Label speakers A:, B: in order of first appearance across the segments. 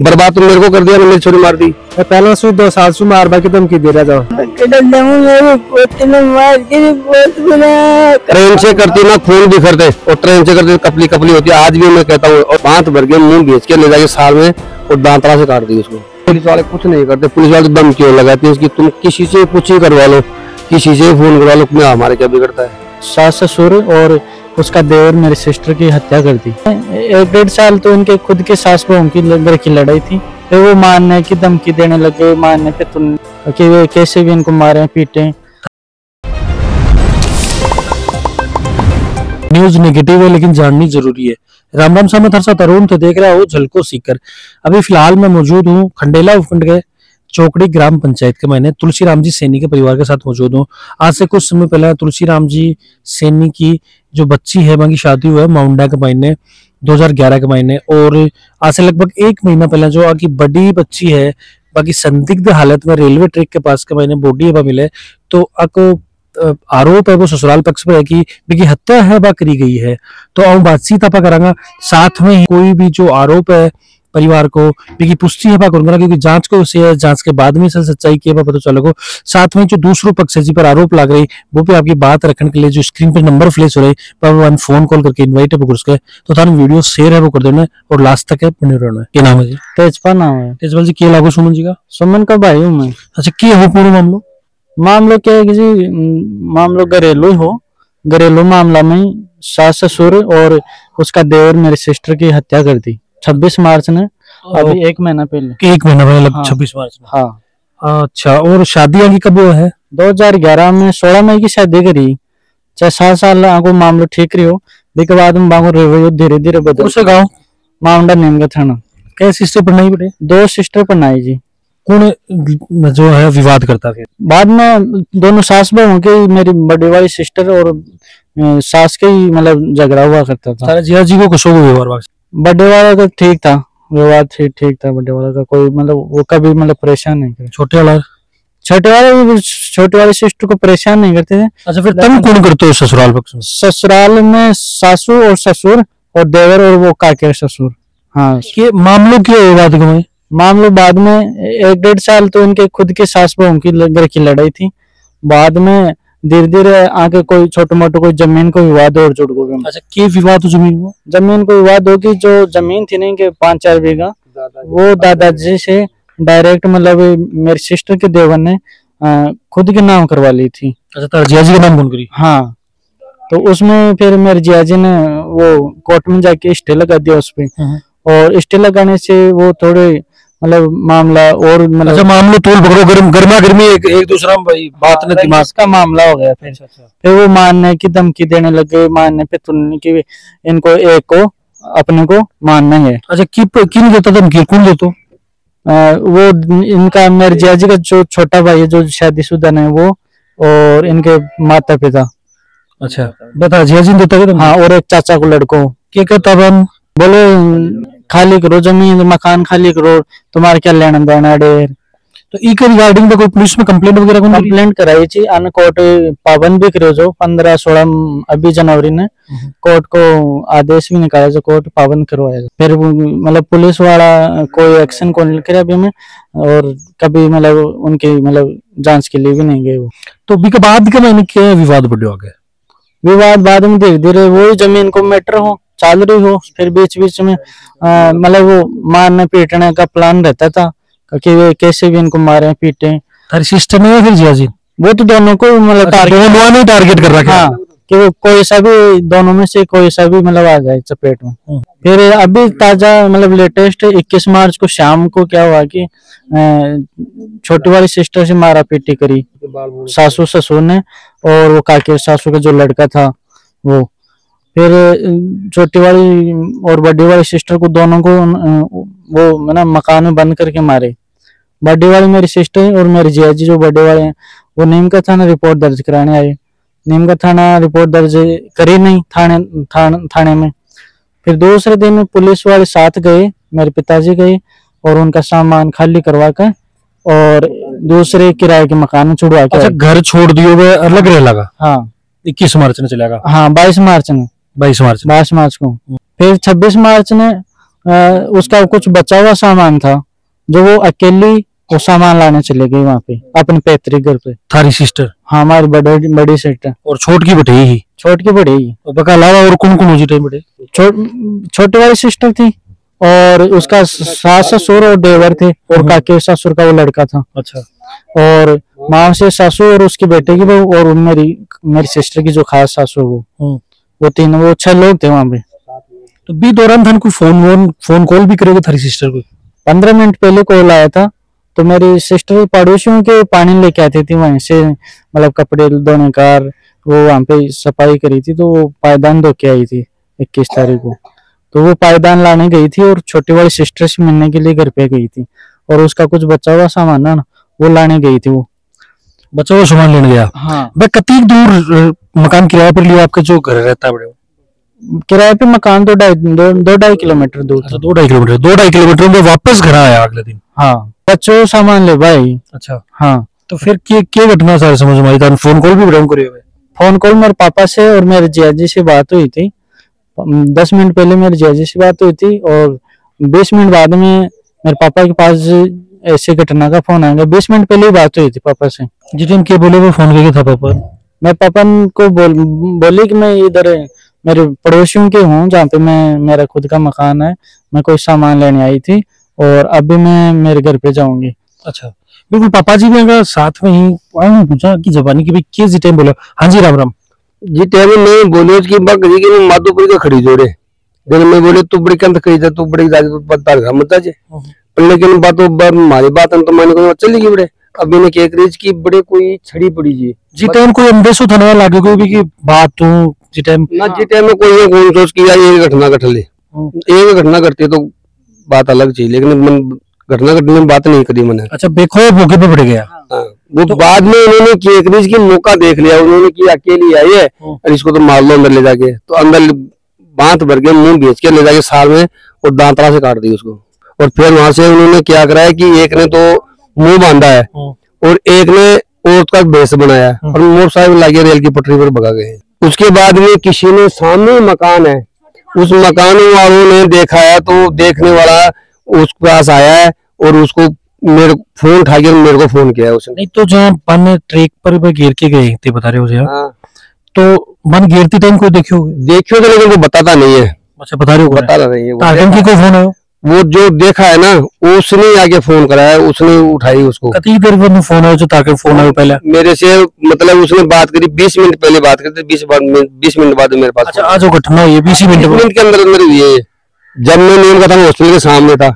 A: बर्बाद तुम मेरे को कर दिया मेरी छोरी मार दी।
B: पहला सु दो साल सु मार बाकी धमकी दे रहा था।
A: ट्रेन से करती ना खून बिखरते और ट्रेन से करते कपली कपली होती। है आज भी मैं कहता हूँ और दांत भर के मुँह बेच के ले जाके साल में और दांतरा से काट दी उसको। पुलिस वाले कुछ नहीं करते पुलिस वाले दम क्यों लगाते हैं उसकी तुम किसी से कुछ ही करवा लो किसी से फ़ोन करवा लो हमारे क्या बिगड़ता है।
B: सास ससुर और उसका देवर मेरी सिस्टर की हत्या कर दी। एक डेढ़ साल तो उनके खुद के सास बहू की घर की लड़ाई थी। फिर वो मारने की धमकी देने लगे, मारने पे तुम कि वे कैसे भी इनको मारे, पीटे।
C: न्यूज़ नेगेटिव है, लेकिन जाननी ज़रूरी है। राम राम सामत हर साथ अरुण तो देख रहा हो झलको सीकर। अभी फ़िलहाल मैं मौजूद हूँ खंडेला उपखंड के चौकड़ी ग्राम पंचायत के मैंने तुलसी राम जी सैनी के परिवार के साथ मौजूद हूँ। आज से कुछ समय पहले तुलसी राम जी सैनी की जो बच्ची है की शादी हुआ है माउंडा के महीने 2011 के महीने और आज से लगभग एक महीना पहले जो आगे बड़ी बच्ची है बाकी संदिग्ध हालत में रेलवे ट्रैक के पास के महीने बॉडी है मिले। तो अ, आरोप है वो ससुराल पक्ष पर है कि बिकी हत्या है बा करी गई है। तो हम बातचीत आप करांगा। साथ में कोई भी जो आरोप है परिवार को बिकी पुष्टि है करूँगा क्योंकि जाँच को से जाँच के बाद में सच्चाई के पता चलेगा। साथ में जो दूसरों पक्ष है जी पर आरोप लग रही वो पे आपकी बात रखने के लिए जो स्क्रीन पर नंबर फ्लैश हो रही पर वन फ़ोन कॉल करके इनवाइट है उसके तो थाने वीडियो शेयर है वो कर देना और लास्ट तक है बने रहना। क्या नाम है जी?
B: तेजपा नाम है।
C: तेजपाल जी क्या लागू सुमन जी का?
B: सुमन का भाई हूँ मैं।
C: अच्छा क्या हो पूरा मामलो?
B: मामला क्या है जी मामला घरेलू हो घरेलू मामला में सास ससुर और उसका देवर मेरे सिस्टर की हत्या कर दी। 26 मार्च ने अभी एक महीना पहले।
C: एक महीना पहले
B: हाँ।
C: छब्बीस मार्च
B: हाँ।
C: अच्छा और शादी आगे कब हुआ है?
B: 2011 में 16 मई की शादी करी। चाहे सात साल आगो मामलो ठीक रही हो। उसके बाद में बागो रवैयो धीरे धीरे बदल
C: कौन गाँव?
B: मामला नीम का थाना।
C: क्या सिस्टर नहीं पड़े
B: दो सिस्टर पढ़ाई जी।
C: कौन जो है विवाद करता फिर
B: बाद में दोनों सास बहू के मेरी बड़ी वाली सिस्टर और सास के ही मतलब झगड़ा हुआ करता था।
C: सारे जिया जी को कुछ होगा व्यवहार
B: बड़े वाला का ठीक था व्यवहार ठीक ठीक था बड़े वाला का कोई मतलब वो कभी मतलब परेशान नहीं करे
C: छोटे वाला?
B: छोटे वाले भी छोटे वाले सिस्टर को परेशान नहीं करते थे।
C: अच्छा फिर तुम कौन करते हो ससुराल पक्ष में?
B: ससुराल में सासू और ससुर और देवर और वो काके ससुर। हाँ।
C: कि मामलों की है को में
B: मामलो बाद में एक डेढ़ साल तो इनके खुद के सास बहू की घर की लड़ाई थी। बाद में धीरे धीरे आके कोई छोटे मोटे कोई ज़मीन को विवाद और जुड़ गए।
C: अच्छा के विवाद ज़मीन को
B: ज़मीन को विवाद होगी जो ज़मीन थी नहीं कि पाँच चार बीघा वो दादाजी से डायरेक्ट मतलब मेरी सिस्टर के देवर ने खुद के नाम करवा ली थी।
C: अच्छा का नाम करी
B: हाँ तो उसमें फिर मेरे जिया जी ने वो कोर्ट में जाके स्टे लगा दिया उस पे और स्टे लगाने से वो थोड़े मतलब मामला और मतलब अच्छा
C: मामलो तोल पकड़ो गर्म गर्मा गर्मी एक एक दूसरा भाई बात ने दिमाग।
B: का मामला हो गया फिर। फिर वो मारने की धमकी देने लगे मारने पे तुलने की इनको एक को अपने को मारना है।
C: अच्छा की किन देता था की कौन देतो?
B: अ, वो इनका मेरे जिया जी का जो छोटा भाई है जो शादीशुदा है वो और इनके माता पिता
C: अच्छा बता जिया जी देता
B: हाँ और एक चाचा को लड़को।
C: क्या कहता
B: बोले खाली करो ज़मीन मकान खाली करो तुम्हारा क्या लेना देना डेर?
C: तो ई रिगार्डिंग में कोई पुलिस में कंप्लेंट वगैरह करी?
B: कंप्लेंट कराई थी अन कोर्ट पाबंद भी करो जो पंद्रह सोलह अभी जनवरी ने कोर्ट को आदेश भी निकाला जो कोर्ट पाबंद करवाएगा। फिर मतलब पुलिस वाला कोई एक्शन को नहीं करे अभी में और कभी मतलब उनकी मतलब जाँच के लिए भी नहीं गए वो।
C: तो बी के बाद के महीने क्या विवाद बढ़ो आगे
B: विवाद बाद में धीरे धीरे वही ज़मीन को मैटर हो। चाल रही हो फिर बीच बीच में मतलब वो मारने पीटने का प्लान रहता था कि वे कैसे भी इनको मारे पीटे।
C: तारी सिस्टर ने या फिर जिया जी
B: वो तो दोनों को मतलब
C: अच्छा,
B: टारगेट
C: दोनों ने टारगेट कर रखा हाँ।
B: कि वो कोई सा भी दोनों में से कोई सा भी मतलब आ जाए चपेट में।
C: हम्म।
B: फिर अभी ताज़ा मतलब लेटेस्ट 21 मार्च को शाम को क्या हुआ कि छोटी वाली सिस्टर से मारा पीटी करी सासू ससुर ने और वो काके सासू का जो लड़का था वो। फिर छोटी वाली और बड़ी वाली सिस्टर को दोनों को वो मतलब मकान में बंद करके मारे। बड़ी वाली मेरी सिस्टर और मेरी जिया जी जो बड़े वाले हैं वो नीम का थाना रिपोर्ट दर्ज कराने आए। नीम का थाना रिपोर्ट दर्ज करी नहीं थाने थाने थाने में। फिर दूसरे दिन पुलिस वाले साथ गए मेरे पिताजी गए और उनका सामान खाली करवा कर और दूसरे किराए के मकान में छुड़वा के
C: अच्छा घर छोड़ दियो वे अलग रह लगा?
B: हाँ।
C: इक्कीस मार्च ने चलेगा
B: हाँ बाईस मार्च में।
C: बाईस मार्च।
B: बाईस मार्च को। फिर छब्बीस मार्च ने अ, उसका कुछ बचा हुआ सामान था जो वो अकेली वो सामान लाने चले गई वहाँ पे अपने पैतृक घर पे।
C: थारी सिस्टर
B: हाँ हमारी बड़ी बड़ी सिस्टर
C: और छोट की बटे ही।
B: छोट की बड़ी ही
C: और बका अलावा और कौन कौन हो जी बटे?
B: छो, छोटी वाली सिस्टर थी और उसका सास ससुर और देवर थे और काके ससुर का वो लड़का था।
C: अच्छा।
B: और माँ से सासू और उसके बेटे की वो और मेरी मेरी सिस्टर की जो खास सासू है वो।
C: हम्म।
B: वो तीन वो छह लोग थे वहाँ पे।
C: तो बी दौरान थाने कोई फ़ोन वोन फ़ोन कॉल भी करेगा थारी सिस्टर को।
B: पंद्रह मिनट पहले कॉल आया था तो मेरी सिस्टर पड़ोसियों के पानी लेके आती थी वहीं से मतलब कपड़े धोने का वो वहाँ पे सफ़ाई करी थी तो वो पायदान धो के आई थी इक्कीस तारीख को। तो वो पायदान लाने गई थी और छोटी वाली सिस्टर से मिलने के लिए घर पे गई थी। और उसका कुछ बचा हुआ सामान ना वो लाने गई थी वो।
C: बच्चा वो सामान लेने गया?
B: हाँ।
C: भाई कतीक दूर मकान किराए पर लिया आपके जो घर रहता है बड़े
B: किराए पे मकान दो ढाई दो, दो ढाई किलोमीटर दूर
C: अच्छा दो ढाई किलोमीटर दो ढाई किलोमीटर में वापस घर आया अगले दिन?
B: हाँ बच्चों सामान ले भाई।
C: अच्छा।
B: हाँ।
C: तो फिर के के घटना सारे समझ में आई? था फ़ोन कॉल भी बड़े करे हुए?
B: फ़ोन कॉल मेरे पापा से और मेरे जिया जी से बात हुई थी। दस मिनट पहले मेरे जिया जी से बात हुई थी और बीस मिनट बाद में मेरे पापा के पास ऐसी घटना का फ़ोन आएगा बीस मिनट पहले ही बात हुई थी पापा से।
C: जिस टाइम के बोले वो फ़ोन करके था पापा?
B: मैं पापा को बोल बोली कि मैं इधर मेरे पड़ोसियों के हूँ जहाँ पे मैं मेरा खुद का मकान है। मैं कोई सामान लेने आई थी और अभी मैं मेरे घर पे जाऊँगी।
C: अच्छा। बिल्कुल पापा जी भी अगर साथ में ही पूछा कि जबानी की भाई के जी टाइम बोला? हाँ जी राम राम।
A: जी टाइम में बोले उसकी बात करी कि माधोपुरी का खड़ी जोड़े। जब मैं बोले तू बड़ी कंत खड़ी जा तू बड़ी घर पर लेकिन बात हमारी बात तो माने को चली गई बड़े। अब मैंने क्या करी कि बड़े कोई छड़ी पड़ी जी।
C: जी टाइम कोई अंदेशो था ना लागे कोई भी की बात तू जी टाइम
A: ना जी टाइम में कोई कौन सोच किया ये घटना घट ले। एक घटना घटती तो बात अलग चीज़ लेकिन मन घटना घटने में बात नहीं करी मैंने।
C: अच्छा बेखौफ मौके पे पड़ गया।
A: हाँ, वो बाद में उन्होंने किया करी कि मौका देख लिया उन्होंने की अकेली आई है। और इसको तो मार लो अंदर ले जाके। तो अंदर बांत भर के मुँह बेच के ले जाके साल में और दांतरा से काट दी उसको। और फिर वहाँ से उन्होंने क्या करा है कि एक ने तो मुँह बांधा है। और एक ने औरत का भेष बनाया और मोटरसाइकिल लाके रेल की पटरी पर भगा गए उसके बाद में किसी ने सामने मकान है। उस मकान वालों ने देखा है तो देखने वाला उस पास आया है और उसको मेरे फ़ोन उठा के मेरे को फ़ोन किया उसने।
C: नहीं तो जहाँ पन ट्रेक पर घेर के गए थे बता रहे हो जहाँ।
A: हाँ।
C: तो मन घेरती टाइम कोई देखे होगे
A: देखियो तो लेकिन वो बताता नहीं है।
C: अच्छा बता रहे हो?
A: बताता नहीं है वो,
C: टारगन की कोई फ़ोन है
A: वो जो देखा है ना उसने आगे फ़ोन कराया उसने उठाई उसको।
C: कती देर बाद फ़ोन आयो जो ताकि फ़ोन आयो पहले?
A: मेरे से मतलब उसने बात करी बीस मिनट पहले बात करी बीस बीस मिनट बाद मेरे पास
C: अच्छा आज जो घटना हुई बीस मिनट
A: मिनट के अंदर अंदर हुई है ये। जब मैं का था हॉस्पिटल के सामने था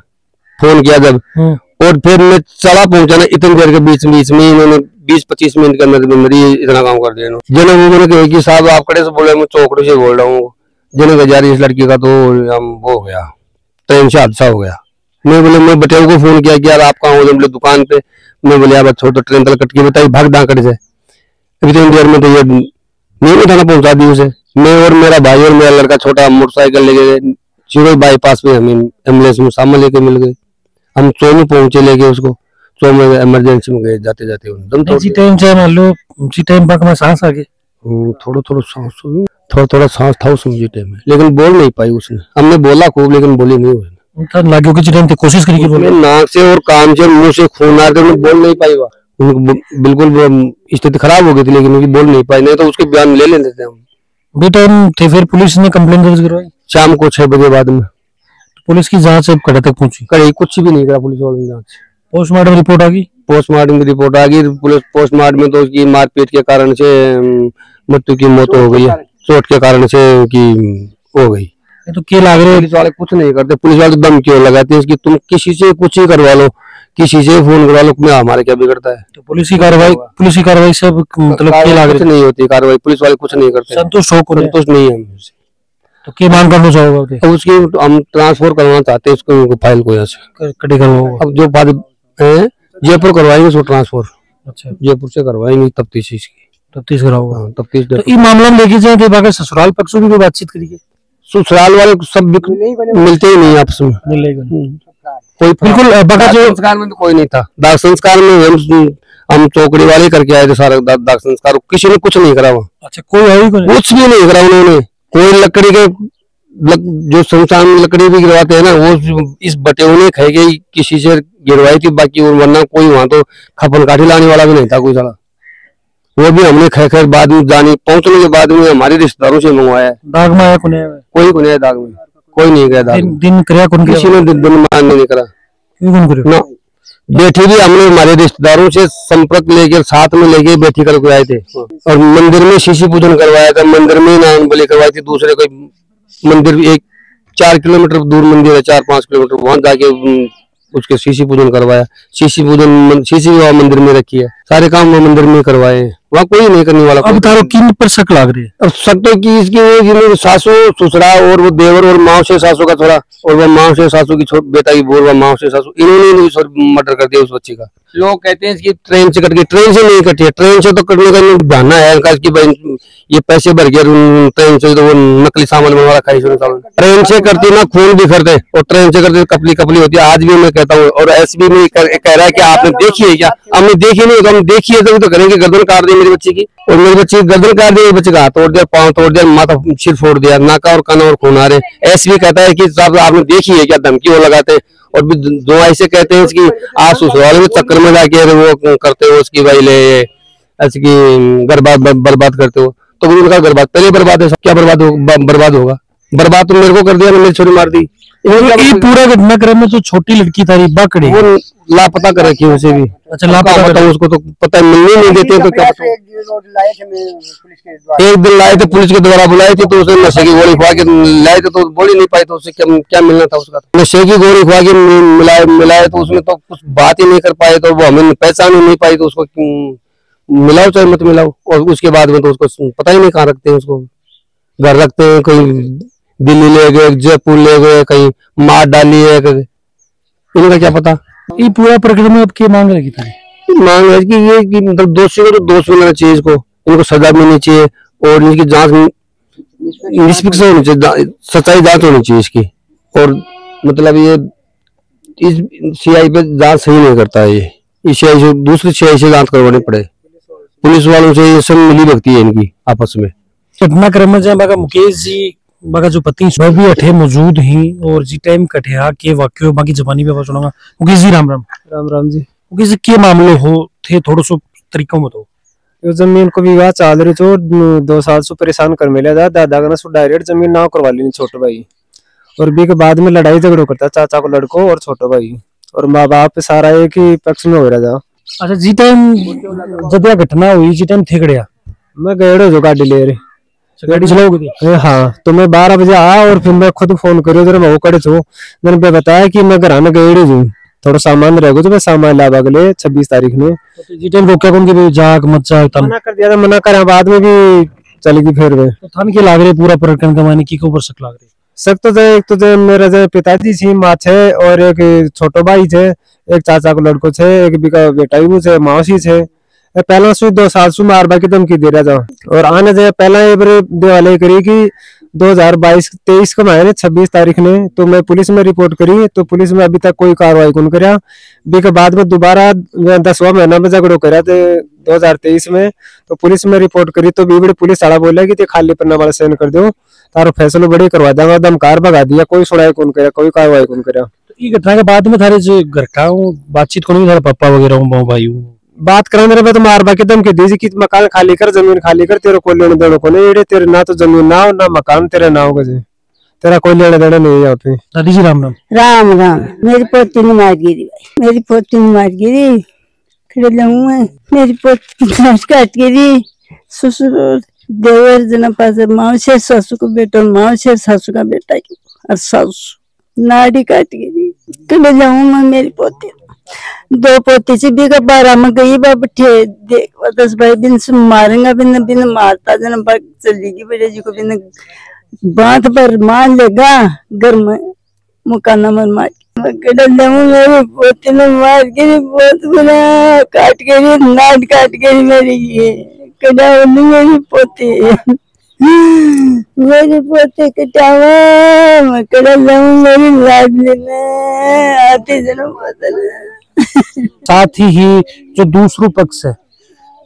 A: फ़ोन किया जब।
C: हम्म,
A: और फिर मैं चला पहुँचा ना इतनी देर के बीच बीच में इन्होंने बीस पच्चीस मिनट के अंदर मेरी इतना काम कर दिया इन्होंने। जिन्हें वो मैंने कहा कि साहब आप कड़े से बोले मैं चौकड़े से बोल रहा हूँ। जिन्हें कहा यार इस लड़की का तो हम वो हो गया। ट्रेन से हादसा हो गया। मैं बोले मैं बटेव को फ़ोन किया कि यार आप कहाँ हो? बोले दुकान पे? मैं बोले यार छोड़ तो ट्रेन तक कट के बताइए भाग डाकड़े से अभी इतनी देर में तो ये नहीं उठाना पहुँचा दी उसे। मैं और मेरा भाई और मेरा लड़का छोटा मोटरसाइकिल लेके गए चिड़ो बाईपास पे हम एंबुलेंस में सामान लेके मिल गए हम सो में पहुँचे लेके उसको सो में इमरजेंसी में गए जाते जाते
C: टाइम से मान लो टाइम में सांस आ गई।
A: हम्म, थोड़ा थोड़ा सांस थोड़ा थोड़ा सांस था उसमें जीते में। लेकिन बोल नहीं पाई उसने। हमने बोला खूब लेकिन बोली नहीं
C: उनका लागे कि टाइम ते कोशिश करी बोले।
A: नाक से और कान से मुँह से खून आ रहे थे बोल नहीं पाई वह उनको बिल्कुल स्थिति खराब हो गई थी लेकिन उनकी बोल नहीं पाई। नहीं तो उसके बयान ले लेते थे हम।
C: बे टाइम थे फिर पुलिस ने कंप्लेन दर्ज करवाई।
A: शाम को छह बजे बाद में।
C: पुलिस की जाँच अब कड़े तक पहुँची।
A: कहीं कुछ भी नहीं करा पुलिस वालों ने जाँच।
C: पोस्टमार्टम रिपोर्ट आ गई?
A: पोस्टमार्टम की रिपोर्ट आ गई। पुलिस पोस्टमार्टम में तो उसकी मारपीट के कारण से मृत्यु की मौत हो गई है। चोट के कारण से की हो गई।
C: तो के लाग रहे
A: पुलिस वाले कुछ नहीं करते। पुलिस वाले दम क्यों लगाते हैं? कि तुम किसी से कुछ ही करवा लो। किसी से फ़ोन करवा लो मैं हमारे क्या बिगड़ता है?
C: तो पुलिस की कार्रवाई पुलिस की कार्रवाई से अब मतलब के लाग रहे
A: नहीं होती। कार्रवाई पुलिस वाले कुछ नहीं करते।
C: संतोष हो को
A: संतुष्ट नहीं है
C: तो के मांग करना चाहोगे
A: तो उसकी हम ट्रांसफ़र करवाना चाहते हैं उसको फ़ाइल को यहाँ से।
C: कड़ी करवाओगे
A: अब जो बाद है, जयपुर करवाएँगे उसको ट्रांसफ़र
C: अच्छा।
A: जयपुर से करवाएँगे तफ्तीश इसकी
C: तफ्तीश कराओगे
A: हाँ, तफ्तीश
C: तो ये मामला में लेके जाए थे बाकी ससुराल पक्ष में भी बातचीत करिए।
A: ससुराल वाले सब मिलते ही नहीं आपस में।
C: मिलेगा
A: कोई
C: बिल्कुल बका जो
A: संस्कार में तो कोई नहीं था। दाग संस्कार में हम हम चौकड़ी वाले करके आए थे सारा दा- दाग संस्कार। किसी ने कुछ नहीं करा वहाँ।
C: अच्छा कोई है ही?
A: कुछ भी नहीं करा उन्होंने। कोई लकड़ी के लक, जो शमशान में लकड़ी भी गिरवाते हैं ना वो इस बटेवने खाई गई किसी से गिरवाई थी बाकी और वरना कोई वहाँ तो खपन काठी लाने वाला भी नहीं था कोई साला। वो भी हमने खैर खैर बाद में जानी पहुँचने के बाद में हमारे रिश्तेदारों से मंगवाया। है
C: दाग में आया कुने
A: कोई को नहीं है दाग में? कोई नहीं गया दाग
C: दिन दिन क्रिया कुन
A: किसी ने दिन दिन मान नहीं करा
C: कुन
A: ना बेटी भी हमने हमारे रिश्तेदारों से संपर्क लेके साथ में लेके बेटी करके आए थे। और मंदिर में शीशी पूजन करवाया था मंदिर में नाम बलि करवाई थी दूसरे कोई मंदिर एक चार किलोमीटर दूर मंदिर है चार पाँच किलोमीटर वहाँ जाके उसके शीशी पूजन करवाया। शीशी पूजन शीशी मंदिर में रखी है। सारे काम वो मंदिर में करवाए हैं। वहाँ कोई नहीं करने वाला
C: अब तारो किन पर शक लाग रही है?
A: अब सकते कि इसकी सासू ससुरा और वो देवर और माओ से सासू का थोड़ा और वो माओ से सासू की छोट बेटा की बोल वो माँ से सासू इन्होंने मर्डर कर दिया उस बच्चे का। लोग कहते हैं इसकी ट्रेन से कट गई ट्रेन से नहीं कटी है ट्रेन से तो कटने का बहाना है इनका कि भाई ये पैसे भर गए ट्रेन से तो वो नकली सामान बनवा रखा है सामान। ट्रेन से करती ना खून बिखरते और ट्रेन से करते कपली कपली होती है आज भी मैं कहता हूँ और एस बी में कह रहा है कि आपने देखी है क्या? हमने देखी नहीं तो हम देखी है तभी तो करेंगे गर्दन काट दी मेरी बच्ची की। और मेरी बच्ची गर्दन काट दी बच्चे का तोड़ दिया पाँव तोड़ दिया माथा सिर फोड़ दिया नाका और काना और खून आ रहे एस बी कहता है कि साहब, आपने देखी है क्या धमकी वो लगाते? और भी जो ऐसे कहते हैं इसकी आप ससुराल में चक्कर में जाके वो करते हो उसकी भाई ले, ऐसे की बर्बाद बर्बाद करते हो। तो भी उनका बर्बाद, पहले बर्बाद है क्या बर्बाद बर्बाद होगा? बर्बाद तो मेरे को कर दिया, मैंने छोरी मार दी।
C: ये पूरा घटनाक्रम में जो छोटी लड़की था रिब्बा कड़ी
A: वो लापता कर रखी है उसे भी।
C: अच्छा लापता
A: क्या उसको तो पता मिलने नहीं देते तो क्या एक दिन लाए थे पुलिस के द्वारा बुलाए थे तो उसने नशे की गोली खुआ के लाए थे तो बोल ही नहीं पाए तो उससे क्या क्या मिलना था उसका। नशे की गोली खुआ के मिलाए मिलाए तो उसमें तो कुछ बात ही नहीं कर पाए तो वो हमें पहचान ही नहीं पाई तो उसको मिलाओ चाहे मत मिलाओ और उसके बाद में तो उसको पता ही नहीं कहाँ रखते हैं उसको। घर रखते हैं कहीं दिल्ली ले गए जयपुर ले गए कहीं मार डाली है कहीं- इनका क्या पता?
C: ये पूरा प्रकरण में अब की मांग रही था
A: मांग है कि ये कि मतलब दोषी को तो दोष मिलना चाहिए इसको। इनको सजा मिलनी चाहिए और इनकी जाँच निष्पक्ष होनी चाहिए सच्चाई जाँच होनी चाहिए इसकी। और मतलब ये इस सीआई पे जाँच सही नहीं करता है ये। इस सीआई से दूसरी सीआई से जाँच करवानी पड़े। पुलिस वालों से ये सब मिली भगती है इनकी आपस में।
C: घटनाक्रम में मुकेश जी बाका जो पति वह भी अठे मौजूद ही और जी टाइम कठिया के वाक्य बाकी जबानी पे बात सुनाऊँगा। मुकेश जी राम राम।
D: राम राम जी।
C: मुकेश जी के मामले हो थे थोड़ो सो तरीकों में तो?
D: यो ज़मीन को विवाह चाल रही छो दो साल से परेशान कर मिला था दादा का ना सो डायरेक्ट ज़मीन ना करवा ली छोटो भाई। और बी के बाद में लड़ाई झगड़ो करता चाचा को लड़को और छोटो भाई। और माँ बाप सारा एक ही पक्ष में हो रहा था।
C: अच्छा जी टाइम जब यह घटना हुई जी टाइम थे
D: मैं गए जो गाड़ी ले रही।
C: गाड़ी चलाओगे थी
D: हाँ तो मैं बारह बजे आया और फिर मैं खुद फ़ोन करियो जरा मैं वो करे छो मैंने पे बताया कि मैं घर आने गए हूँ। थोड़ा सामान रह गयो तो मैं सामान लावा अगले छब्बीस तारीख में
C: तो जी टाइम रोका कौन के जाग मत जा तन।
D: मना कर दिया था मना करा बाद में भी चलेगी फिर वे
C: तो थान के लाग रहे पूरा प्रकरण का माने की के ऊपर शक लाग रही?
D: सब तो एक तो मेरे जे पिताजी थी माँ छे और एक छोटो भाई थे एक चाचा को लड़को छे एक बिका बेटा भी छे मौसी छे सु दो साल सु मारबा की धमकी दे रहा था और आने जे पहला ये बार दिवाली करी कि 2022 23 को मायने 26 तारीख ने तो मैं पुलिस में रिपोर्ट करी तो पुलिस में अभी तक कोई कार्रवाई कौन करया बीके बाद में दोबारा दसवा महीना में झगड़ो करया थे 2023 में तो पुलिस में रिपोर्ट करी तो बीबड़ी पुलिस वाला बोला कि खाली पन्ना वाला साइन कर दो तारो फैसलो बड़ी करवा देगा दमकार भगा दिया कोई सुनाई कौन करे कोई कार्रवाई कौन करे
C: ये घटना के बाद में थारे जो घर का बातचीत कौन पापा वगैरह भाई
D: बात करा मेरे पे तो मार बाकी दम के दीजिए कि मकान खाली कर ज़मीन खाली कर तेरे कोई लेने देने को नहीं एड़े तेरे ना तो ज़मीन ना हो ना मकान तेरे ना होगा जी। तेरा कोई लेने देना नहीं है यहाँ पे
C: दादी जी राम राम।
E: राम राम। मेरी पोती ने मार गिरी भाई। मेरी पोती ने मार गिरी। खड़े लहू है। मेरी पोती काट गिरी। ससुर देवर जना पास माँ से सासू को बेटा माँ से सासू का बेटा। और सासू नाड़ी काट गिरी। खड़े लहू मैं मेरी पोती दो पोती से भी बारह में गई बाप, ठे देख, दस भाई बिन से मारेंगा, बिन बिन मारता, जना चलेगी बेटे जी को बिन बाँध पर मार लेगा, घर में मुकाना मर मार काट काट मेरी ये मेरी पोते मेरे पोते कटावा मैं कड़ा मेरी आते जन्म बदल।
C: साथ ही जो दूसरों पक्ष है।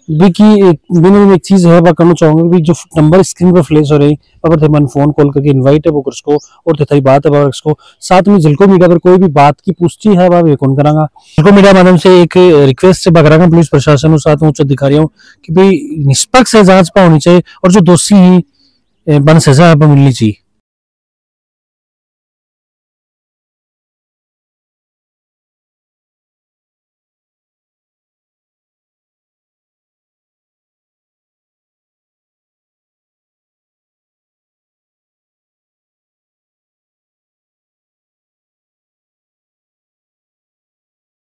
C: भी की एक में एक चीज़ है वह करना चाहूँगा भी जो नंबर स्क्रीन पर फ्लैश हो रही अगर थे मन फ़ोन कॉल करके इनवाइट है वो कर उसको, और थे बात है वह उसको, साथ में जिलको मीडिया पर कोई भी बात की पुष्टि है वह कौन करांगा? जिनको मीडिया माध्यम से एक रिक्वेस्ट से बकरांगा पुलिस प्रशासन और साथ में उच्च अधिकारियों की भाई निष्पक्ष है जाँच पा होनी चाहिए, और जो दोषी ही, बन सजा है मिलनी चाहिए।